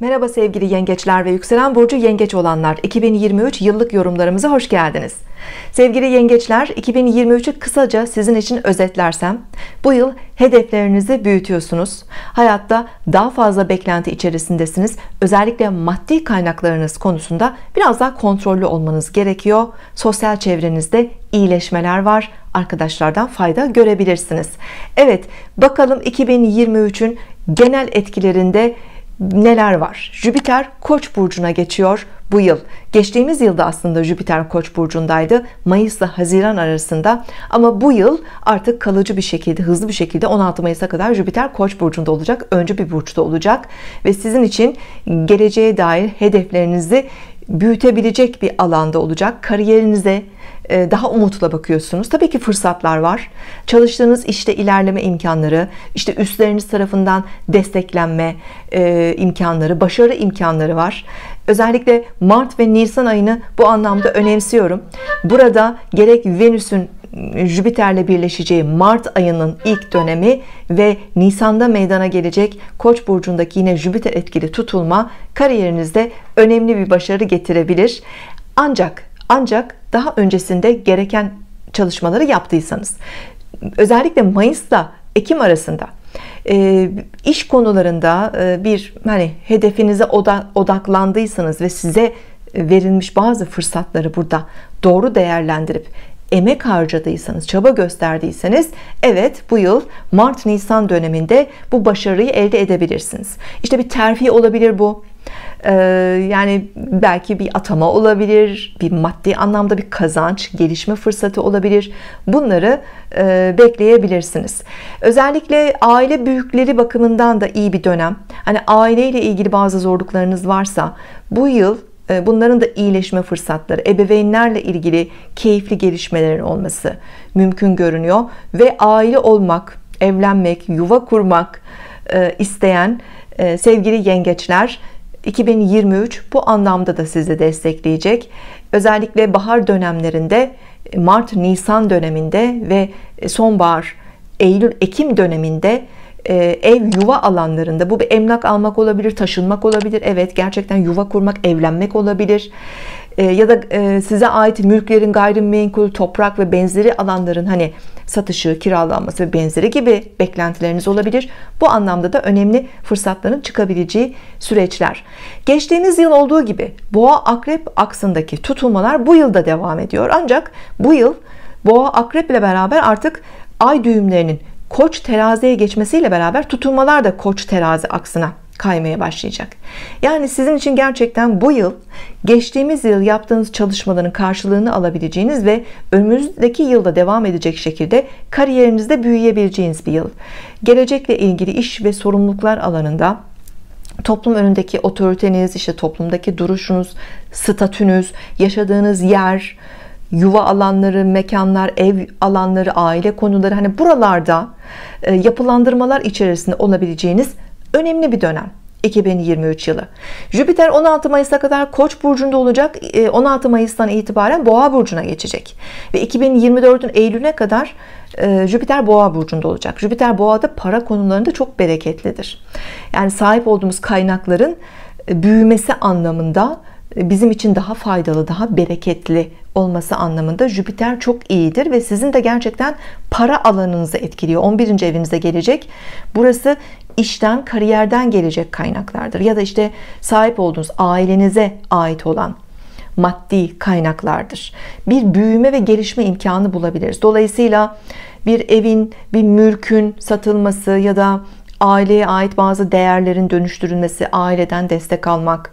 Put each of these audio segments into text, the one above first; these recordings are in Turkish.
Merhaba sevgili yengeçler ve yükselen burcu yengeç olanlar. 2023 yıllık yorumlarımıza hoş geldiniz. Sevgili yengeçler 2023'ü kısaca sizin için özetlersem bu yıl hedeflerinizi büyütüyorsunuz. Hayatta daha fazla beklenti içerisindesiniz. Özellikle maddi kaynaklarınız konusunda biraz daha kontrollü olmanız gerekiyor. Sosyal çevrenizde iyileşmeler var. Arkadaşlardan fayda görebilirsiniz. Evet bakalım 2023'ün genel etkilerinde neler var? Jüpiter Koç burcuna geçiyor bu yıl. Geçtiğimiz yılda aslında Jüpiter Koç burcundaydı. Mayıs ile Haziran arasında. Ama bu yıl artık kalıcı bir şekilde hızlı bir şekilde 16 Mayıs'a kadar Jüpiter Koç burcunda olacak. Önce bir burçta olacak. Ve sizin için geleceğe dair hedeflerinizi büyütebilecek bir alanda olacak. Kariyerinize daha umutla bakıyorsunuz. Tabii ki fırsatlar var. Çalıştığınız işte ilerleme imkanları işte üstleriniz tarafından desteklenme e, imkanları başarı imkanları var. Özellikle Mart ve Nisan ayını bu anlamda önemsiyorum. Burada gerek Venüs'ün Jüpiter'le birleşeceği Mart ayının ilk dönemi ve Nisan'da meydana gelecek Koç burcundaki yine Jüpiter etkili tutulma kariyerinizde önemli bir başarı getirebilir. Ancak ancak daha öncesinde gereken çalışmaları yaptıysanız özellikle Mayıs'ta Ekim arasında e, iş konularında e, bir hani hedefinize odaklandıysanız ve size verilmiş bazı fırsatları burada doğru değerlendirip emek harcadıysanız çaba gösterdiyseniz evet bu yıl Mart Nisan döneminde bu başarıyı elde edebilirsiniz. İşte bir terfi olabilir bu yani belki bir atama olabilir bir maddi anlamda bir kazanç gelişme fırsatı olabilir. Bunları e, bekleyebilirsiniz. Özellikle aile büyükleri bakımından da iyi bir dönem. Hani aileyle ilgili bazı zorluklarınız varsa bu yıl e, bunların da iyileşme fırsatları ebeveynlerle ilgili keyifli gelişmelerin olması mümkün görünüyor. Ve aile olmak evlenmek yuva kurmak e, isteyen sevgili yengeçler 2023 bu anlamda da sizi destekleyecek. Özellikle bahar dönemlerinde Mart Nisan döneminde ve sonbahar Eylül Ekim döneminde e, ev yuva alanlarında bu bir emlak almak olabilir taşınmak olabilir. Evet gerçekten yuva kurmak evlenmek olabilir. e, ya da e, size ait mülklerin gayrimenkul toprak ve benzeri alanların hani satışı kiralanması ve benzeri gibi beklentileriniz olabilir. Bu anlamda da önemli fırsatların çıkabileceği süreçler. Geçtiğimiz yıl olduğu gibi boğa akrep aksındaki tutulmalar bu yılda devam ediyor. Ancak bu yıl boğa akrep ile beraber artık ay düğümlerinin koç teraziye geçmesiyle beraber tutulmalar da koç terazi aksına kaymaya başlayacak. Yani sizin için gerçekten bu yıl geçtiğimiz yıl yaptığınız çalışmaların karşılığını alabileceğiniz ve önümüzdeki yılda devam edecek şekilde kariyerinizde büyüyebileceğiniz bir yıl. Gelecekle ilgili iş ve sorumluluklar alanında toplum önündeki otoriteniz işte toplumdaki duruşunuz statünüz yaşadığınız yer yuva alanları mekanlar ev alanları aile konuları hani buralarda e, yapılandırmalar içerisinde olabileceğiniz önemli bir dönem 2023 yılı. Jüpiter 16 Mayıs'a kadar Koç burcunda olacak 16 e, Mayıs'tan itibaren Boğa burcuna geçecek. Ve 2024'ün Eylül'e kadar e, Jüpiter Boğa burcunda olacak. Jüpiter Boğa'da para konularında çok bereketlidir. Yani sahip olduğumuz kaynakların e, büyümesi anlamında bizim için daha faydalı daha bereketli olması anlamında Jüpiter çok iyidir ve sizin de gerçekten para alanınızı etkiliyor. 11. evinize gelecek. Burası işten kariyerden gelecek kaynaklardır. Ya da işte sahip olduğunuz ailenize ait olan maddi kaynaklardır. Bir büyüme ve gelişme imkanı bulabiliriz. Dolayısıyla bir evin bir mülkün satılması ya da aileye ait bazı değerlerin dönüştürülmesi aileden destek almak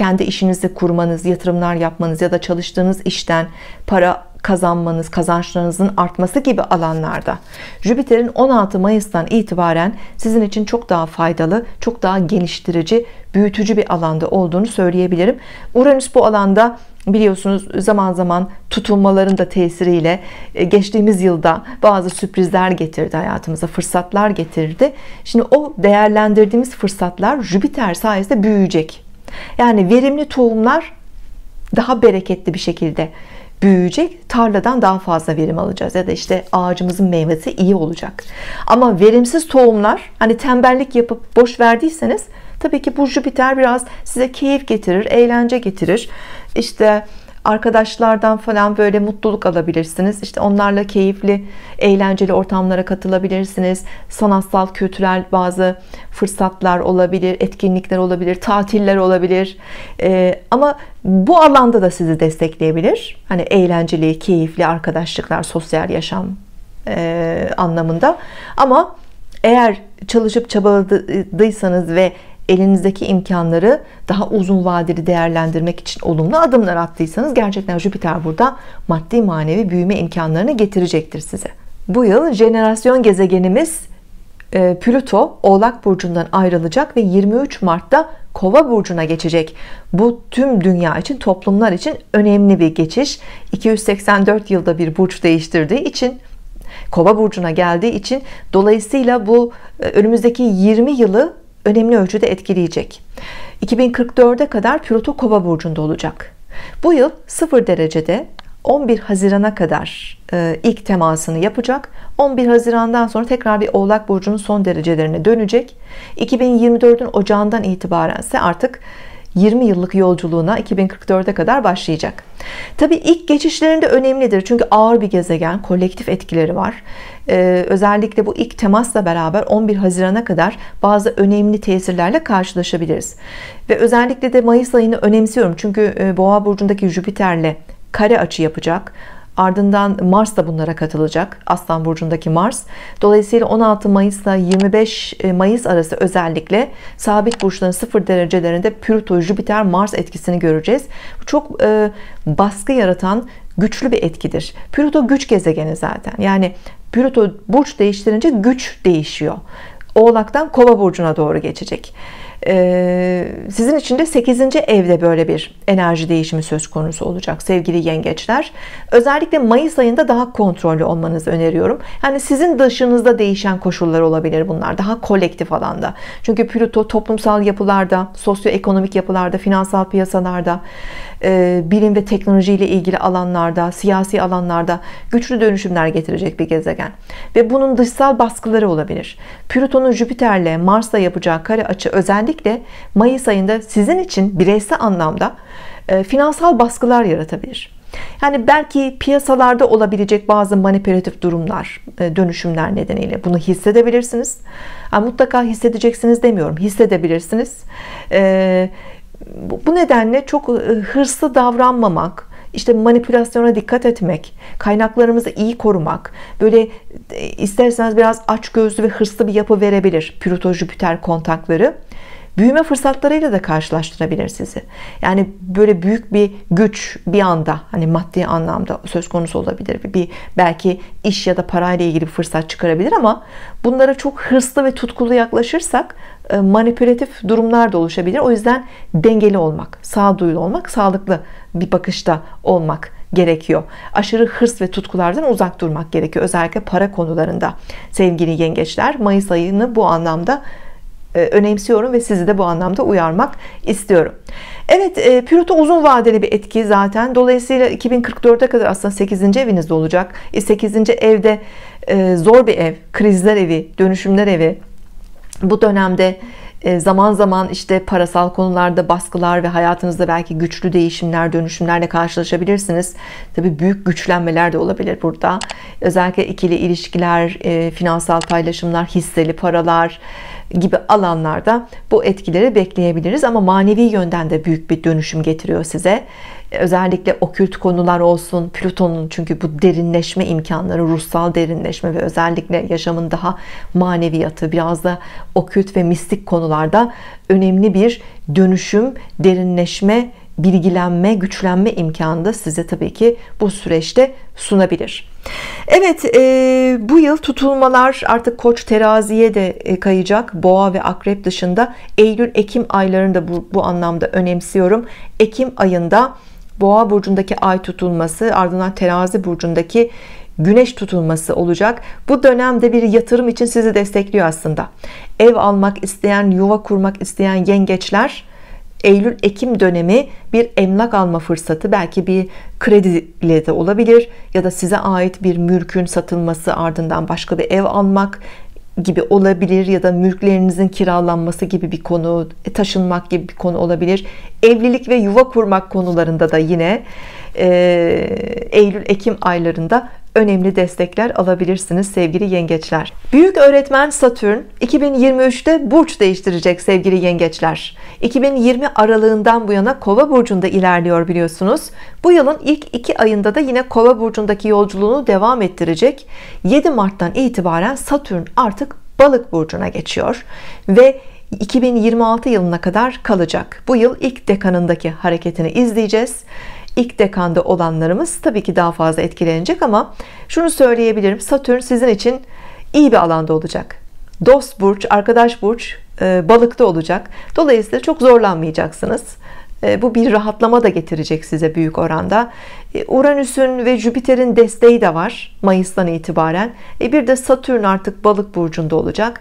kendi işinizi kurmanız yatırımlar yapmanız ya da çalıştığınız işten para kazanmanız kazançlarınızın artması gibi alanlarda. Jüpiter'in 16 Mayıs'tan itibaren sizin için çok daha faydalı çok daha geliştirici büyütücü bir alanda olduğunu söyleyebilirim. Uranüs bu alanda biliyorsunuz zaman zaman tutulmaların da tesiriyle e, geçtiğimiz yılda bazı sürprizler getirdi hayatımıza fırsatlar getirdi. Şimdi o değerlendirdiğimiz fırsatlar Jüpiter sayesinde büyüyecek yani verimli tohumlar daha bereketli bir şekilde büyüyecek tarladan daha fazla verim alacağız. Ya da işte ağacımızın meyvesi iyi olacak. Ama verimsiz tohumlar hani tembellik yapıp boş verdiyseniz tabii ki bu Jüpiter biraz size keyif getirir eğlence getirir. İşte arkadaşlardan falan böyle mutluluk alabilirsiniz. İşte onlarla keyifli eğlenceli ortamlara katılabilirsiniz. Sanatsal kültürel bazı fırsatlar olabilir etkinlikler olabilir tatiller olabilir. Ee, ama bu alanda da sizi destekleyebilir. Hani eğlenceli keyifli arkadaşlıklar sosyal yaşam e, anlamında. Ama eğer çalışıp çabaladıysanız ve elinizdeki imkanları daha uzun vadeli değerlendirmek için olumlu adımlar attıysanız gerçekten Jüpiter burada maddi manevi büyüme imkanlarını getirecektir size. Bu yıl jenerasyon gezegenimiz e, Plüto Oğlak Burcu'ndan ayrılacak ve 23 Mart'ta Kova Burcu'na geçecek. Bu tüm dünya için, toplumlar için önemli bir geçiş. 284 yılda bir burç değiştirdiği için Kova burcuna geldiği için dolayısıyla bu e, önümüzdeki 20 yılı önemli ölçüde etkileyecek. 2044'e kadar Plüto Kova burcunda olacak. Bu yıl 0 derecede 11 Haziran'a kadar e, ilk temasını yapacak. 11 Haziran'dan sonra tekrar bir Oğlak Burcu'nun son derecelerine dönecek. 2024'ün ocağından itibaren ise artık 20 yıllık yolculuğuna 2044'e kadar başlayacak. Tabi ilk geçişlerinde önemlidir çünkü ağır bir gezegen kolektif etkileri var. Ee, özellikle bu ilk temasla beraber 11 Haziran'a kadar bazı önemli tesirlerle karşılaşabiliriz. Ve özellikle de Mayıs ayını önemsiyorum çünkü e, Boğa burcundaki Jüpiter'le kare açı yapacak Ardından Mars da bunlara katılacak. Aslan burcundaki Mars. Dolayısıyla 16 Mayıs ile 25 Mayıs arası özellikle sabit burçların sıfır derecelerinde Plüto, Jüpiter, Mars etkisini göreceğiz. Bu çok e, baskı yaratan güçlü bir etkidir. Plüto güç gezegeni zaten. Yani Plüto burç değiştirince güç değişiyor. Oğlaktan Kova burcuna doğru geçecek. Ee, sizin için de 8. evde böyle bir enerji değişimi söz konusu olacak sevgili yengeçler özellikle Mayıs ayında daha kontrollü olmanızı öneriyorum yani sizin dışınızda değişen koşullar olabilir bunlar daha kolektif alanda çünkü Plüto toplumsal yapılarda sosyoekonomik yapılarda finansal piyasalarda bilim ve teknoloji ile ilgili alanlarda siyasi alanlarda güçlü dönüşümler getirecek bir gezegen ve bunun dışsal baskıları olabilir Plüton'un Jüpiter'le Mars'la yapacağı kare açı özellikle Mayıs ayında sizin için bireysel anlamda e, finansal baskılar yaratabilir yani belki piyasalarda olabilecek bazı manipülatif durumlar, e, dönüşümler nedeniyle bunu hissedebilirsiniz. Yani mutlaka hissedeceksiniz demiyorum, hissedebilirsiniz. Ee, bu nedenle çok e, hırslı davranmamak, işte manipülasyona dikkat etmek, kaynaklarımızı iyi korumak, böyle e, isterseniz biraz açgözlü ve hırslı bir yapı verebilir Plüto Jüpiter kontakları. Büyüme fırsatlarıyla da karşılaştırabilir sizi. Yani böyle büyük bir güç bir anda hani maddi anlamda söz konusu olabilir. Bir belki iş ya da parayla ilgili bir fırsat çıkarabilir ama bunlara çok hırslı ve tutkulu yaklaşırsak e, manipülatif durumlar da oluşabilir. O yüzden dengeli olmak, sağduyulu olmak, sağlıklı bir bakışta olmak gerekiyor. Aşırı hırs ve tutkulardan uzak durmak gerekiyor. Özellikle para konularında sevgili yengeçler Mayıs ayını bu anlamda önemsiyorum ve sizi de bu anlamda uyarmak istiyorum. Evet e, Plüto uzun vadeli bir etki zaten. Dolayısıyla 2044'e kadar aslında 8. evinizde olacak. 8. evde zor bir ev, krizler evi, dönüşümler evi, bu dönemde e, zaman zaman işte parasal konularda baskılar ve hayatınızda belki güçlü değişimler, dönüşümlerle karşılaşabilirsiniz. Tabii büyük güçlenmeler de olabilir burada. Özellikle ikili ilişkiler, e, finansal paylaşımlar, hisseli paralar gibi alanlarda bu etkileri bekleyebiliriz. Ama manevi yönden de büyük bir dönüşüm getiriyor size. Özellikle okült konular olsun Plüton'un çünkü bu derinleşme imkanları ruhsal derinleşme ve özellikle yaşamın daha maneviyatı biraz da okült ve mistik konularda önemli bir dönüşüm derinleşme bilgilenme güçlenme imkanı da size tabii ki bu süreçte sunabilir. Evet e, bu yıl tutulmalar artık koç teraziye de e, kayacak. Boğa ve akrep dışında Eylül Ekim aylarında bu, bu anlamda önemsiyorum. Ekim ayında Boğa burcundaki ay tutulması ardından terazi burcundaki güneş tutulması olacak. Bu dönemde bir yatırım için sizi destekliyor aslında. Ev almak isteyen yuva kurmak isteyen yengeçler Eylül Ekim dönemi bir emlak alma fırsatı belki bir krediyle de olabilir ya da size ait bir mülkün satılması ardından başka bir ev almak gibi olabilir ya da mülklerinizin kiralanması gibi bir konu, e, taşınmak gibi bir konu olabilir. Evlilik ve yuva kurmak konularında da yine e, Eylül-Ekim aylarında önemli destekler alabilirsiniz sevgili yengeçler. Büyük öğretmen Satürn 2023'te burç değiştirecek sevgili yengeçler. 2020 aralığından bu yana Kova burcunda ilerliyor biliyorsunuz. Bu yılın ilk iki ayında da yine Kova burcundaki yolculuğunu devam ettirecek. 7 Mart'tan itibaren Satürn artık Balık burcuna geçiyor ve 2026 yılına kadar kalacak. Bu yıl ilk dekanındaki hareketini izleyeceğiz ilk dekanda olanlarımız tabii ki daha fazla etkilenecek ama şunu söyleyebilirim. Satürn sizin için iyi bir alanda olacak. Dost burç arkadaş burç e, balıkta olacak. Dolayısıyla çok zorlanmayacaksınız. E, bu bir rahatlama da getirecek size büyük oranda. E, Uranüs'ün ve Jüpiter'in desteği de var Mayıs'tan itibaren. Bir de Satürn artık balık burcunda olacak.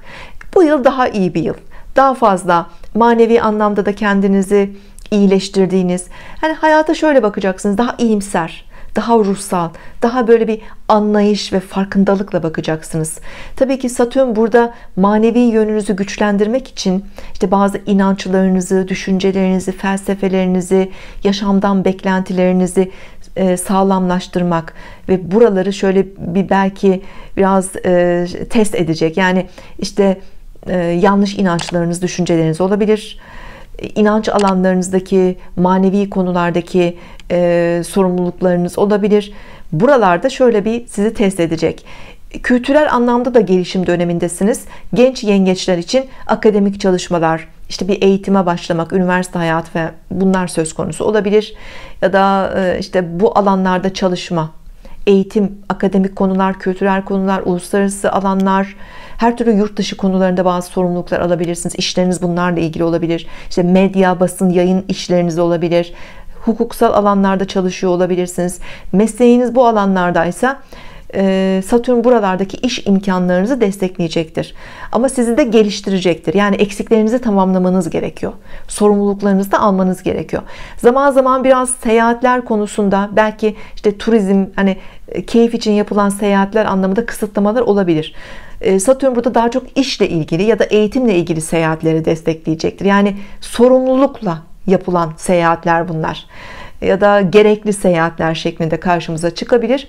Bu yıl daha iyi bir yıl. Daha fazla manevi anlamda da kendinizi iyileştirdiğiniz hani hayata şöyle bakacaksınız daha iyimser daha ruhsal daha böyle bir anlayış ve farkındalıkla bakacaksınız. Tabii ki Satürn burada manevi yönünüzü güçlendirmek için işte bazı inançlarınızı düşüncelerinizi felsefelerinizi yaşamdan beklentilerinizi e, sağlamlaştırmak ve buraları şöyle bir belki biraz e, test edecek. Yani işte e, yanlış inançlarınız düşünceleriniz olabilir inanç alanlarınızdaki manevi konulardaki e, sorumluluklarınız olabilir. Buralarda şöyle bir sizi test edecek. Kültürel anlamda da gelişim dönemindesiniz. Genç yengeçler için akademik çalışmalar işte bir eğitime başlamak üniversite hayatı ve bunlar söz konusu olabilir. Ya da e, işte bu alanlarda çalışma eğitim akademik konular kültürel konular uluslararası alanlar her türlü yurt dışı konularında bazı sorumluluklar alabilirsiniz. İşleriniz bunlarla ilgili olabilir. İşte medya basın yayın işleriniz olabilir. Hukuksal alanlarda çalışıyor olabilirsiniz. Mesleğiniz bu alanlardaysa e, Satürn buralardaki iş imkanlarınızı destekleyecektir. Ama sizi de geliştirecektir. Yani eksiklerinizi tamamlamanız gerekiyor. Sorumluluklarınızı da almanız gerekiyor. Zaman zaman biraz seyahatler konusunda belki işte turizm hani e, keyif için yapılan seyahatler anlamında kısıtlamalar olabilir Satürn burada daha çok işle ilgili ya da eğitimle ilgili seyahatleri destekleyecektir. Yani sorumlulukla yapılan seyahatler bunlar. Ya da gerekli seyahatler şeklinde karşımıza çıkabilir.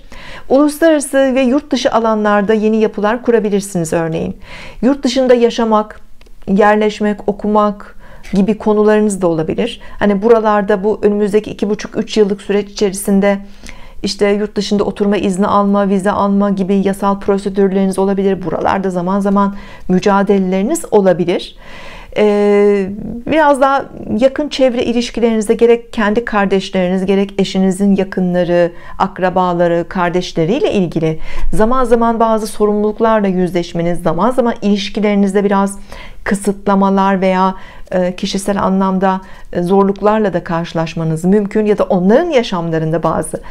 Uluslararası ve yurt dışı alanlarda yeni yapılar kurabilirsiniz örneğin. Yurt dışında yaşamak yerleşmek okumak gibi konularınız da olabilir. Hani buralarda bu önümüzdeki iki buçuk üç yıllık süreç içerisinde işte yurt dışında oturma izni alma, vize alma gibi yasal prosedürleriniz olabilir. Buralarda zaman zaman mücadeleleriniz olabilir. Ee, biraz daha yakın çevre ilişkilerinizde gerek kendi kardeşleriniz gerek eşinizin yakınları akrabaları kardeşleriyle ilgili zaman zaman bazı sorumluluklarla yüzleşmeniz zaman zaman ilişkilerinizde biraz kısıtlamalar veya e, kişisel anlamda e, zorluklarla da karşılaşmanız mümkün ya da onların yaşamlarında bazı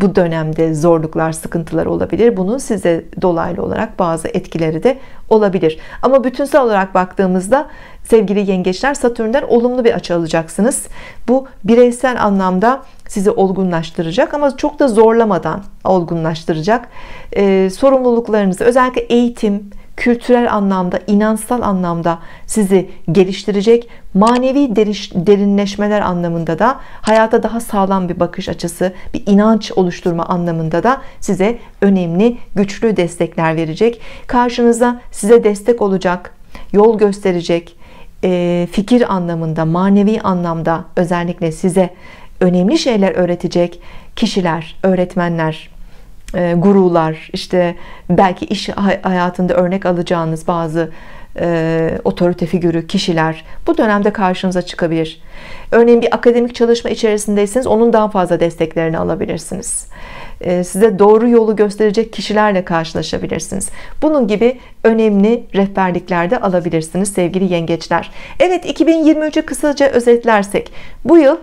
bu dönemde zorluklar sıkıntılar olabilir. Bunun size dolaylı olarak bazı etkileri de olabilir. Ama bütünsel olarak baktığımızda sevgili yengeçler Satürn'den olumlu bir açı alacaksınız. Bu bireysel anlamda sizi olgunlaştıracak ama çok da zorlamadan olgunlaştıracak ee, sorumluluklarınızı özellikle eğitim kültürel anlamda, inansal anlamda sizi geliştirecek, manevi derinleşmeler anlamında da hayata daha sağlam bir bakış açısı, bir inanç oluşturma anlamında da size önemli, güçlü destekler verecek. Karşınıza size destek olacak, yol gösterecek, e, fikir anlamında, manevi anlamda özellikle size önemli şeyler öğretecek kişiler, öğretmenler, e, gurular işte belki iş hayatında örnek alacağınız bazı e, otorite figürü kişiler bu dönemde karşınıza çıkabilir. Örneğin bir akademik çalışma içerisindeyseniz onun daha fazla desteklerini alabilirsiniz. E, size doğru yolu gösterecek kişilerle karşılaşabilirsiniz. Bunun gibi önemli rehberlikler de alabilirsiniz sevgili yengeçler. Evet 2023'ü kısaca özetlersek bu yıl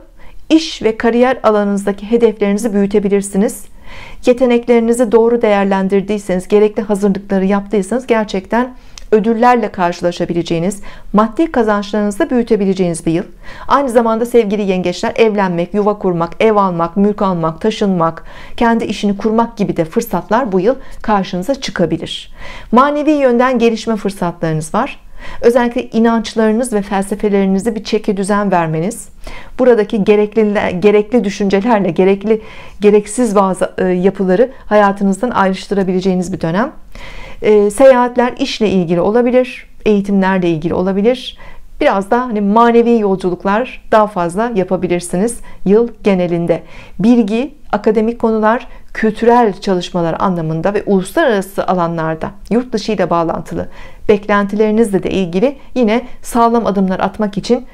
iş ve kariyer alanınızdaki hedeflerinizi büyütebilirsiniz yeteneklerinizi doğru değerlendirdiyseniz gerekli hazırlıkları yaptıysanız gerçekten ödüllerle karşılaşabileceğiniz, maddi kazançlarınızı büyütebileceğiniz bir yıl. Aynı zamanda sevgili yengeçler evlenmek, yuva kurmak, ev almak, mülk almak, taşınmak, kendi işini kurmak gibi de fırsatlar bu yıl karşınıza çıkabilir. Manevi yönden gelişme fırsatlarınız var. Özellikle inançlarınız ve felsefelerinizi bir çeki düzen vermeniz, buradaki gerekli gerekli düşüncelerle gerekli gereksiz bazı e, yapıları hayatınızdan ayrıştırabileceğiniz bir dönem. E, seyahatler işle ilgili olabilir, eğitimlerle ilgili olabilir. Biraz da hani manevi yolculuklar daha fazla yapabilirsiniz yıl genelinde. Bilgi, akademik konular, kültürel çalışmalar anlamında ve uluslararası alanlarda yurt dışı ile bağlantılı beklentilerinizle de ilgili yine sağlam adımlar atmak için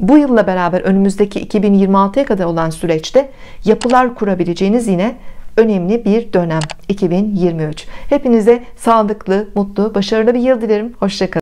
bu yılla beraber önümüzdeki 2026'ya kadar olan süreçte yapılar kurabileceğiniz yine önemli bir dönem 2023. Hepinize sağlıklı, mutlu, başarılı bir yıl dilerim. Hoşçakalın.